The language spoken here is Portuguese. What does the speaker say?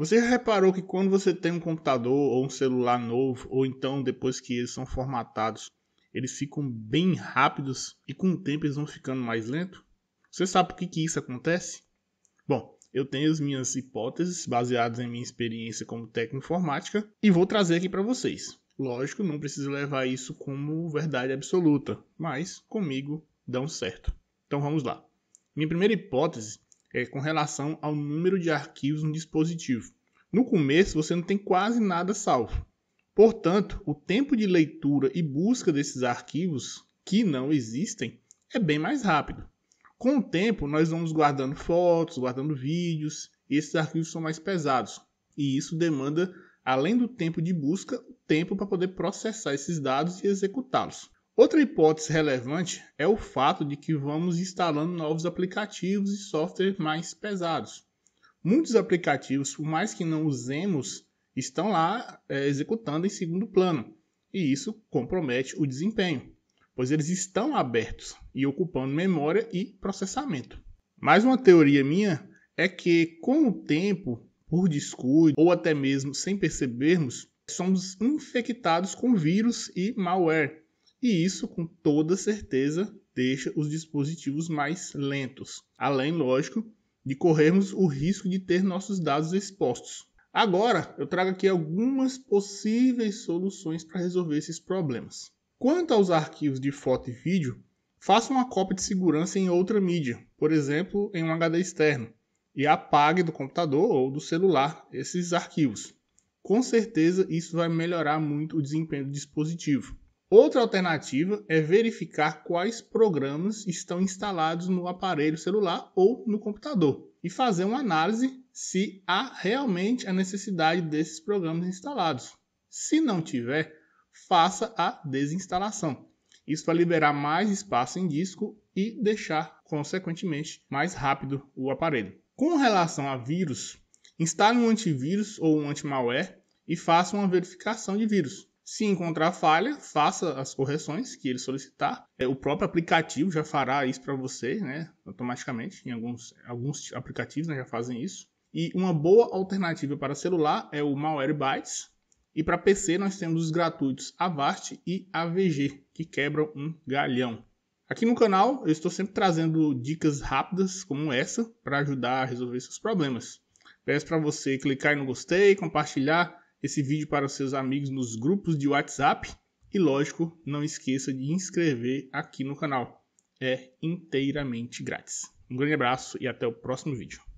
Você já reparou que quando você tem um computador ou um celular novo, ou então depois que eles são formatados, eles ficam bem rápidos e com o tempo eles vão ficando mais lentos? Você sabe por que, que isso acontece? Bom, eu tenho as minhas hipóteses baseadas em minha experiência como técnico informática e vou trazer aqui para vocês. Lógico, não precisa levar isso como verdade absoluta, mas comigo dão certo. Então vamos lá. Minha primeira hipótese é com relação ao número de arquivos no dispositivo. No começo, você não tem quase nada salvo. Portanto, o tempo de leitura e busca desses arquivos que não existem é bem mais rápido. Com o tempo, nós vamos guardando fotos, guardando vídeos, e esses arquivos são mais pesados. E isso demanda, além do tempo de busca, tempo para poder processar esses dados e executá-los. Outra hipótese relevante é o fato de que vamos instalando novos aplicativos e softwares mais pesados. Muitos aplicativos, por mais que não usemos, estão lá é, executando em segundo plano, e isso compromete o desempenho, pois eles estão abertos e ocupando memória e processamento. Mais uma teoria minha é que, com o tempo, por descuido ou até mesmo sem percebermos, somos infectados com vírus e malware e isso, com toda certeza, deixa os dispositivos mais lentos, além, lógico, de corrermos o risco de ter nossos dados expostos. Agora, eu trago aqui algumas possíveis soluções para resolver esses problemas. Quanto aos arquivos de foto e vídeo, faça uma cópia de segurança em outra mídia, por exemplo, em um HD externo, e apague do computador ou do celular esses arquivos. Com certeza, isso vai melhorar muito o desempenho do dispositivo. Outra alternativa é verificar quais programas estão instalados no aparelho celular ou no computador e fazer uma análise se há realmente a necessidade desses programas instalados. Se não tiver, faça a desinstalação. Isso vai liberar mais espaço em disco e deixar, consequentemente, mais rápido o aparelho. Com relação a vírus, instale um antivírus ou um anti-malware e faça uma verificação de vírus. Se encontrar falha, faça as correções que ele solicitar. É, o próprio aplicativo já fará isso para você, né, automaticamente. Em alguns, alguns aplicativos né, já fazem isso. E uma boa alternativa para celular é o Malwarebytes. E para PC nós temos os gratuitos Avast e AVG, que quebram um galhão. Aqui no canal eu estou sempre trazendo dicas rápidas como essa para ajudar a resolver seus problemas. Peço para você clicar no gostei, compartilhar esse vídeo para os seus amigos nos grupos de WhatsApp e, lógico, não esqueça de inscrever aqui no canal. É inteiramente grátis. Um grande abraço e até o próximo vídeo.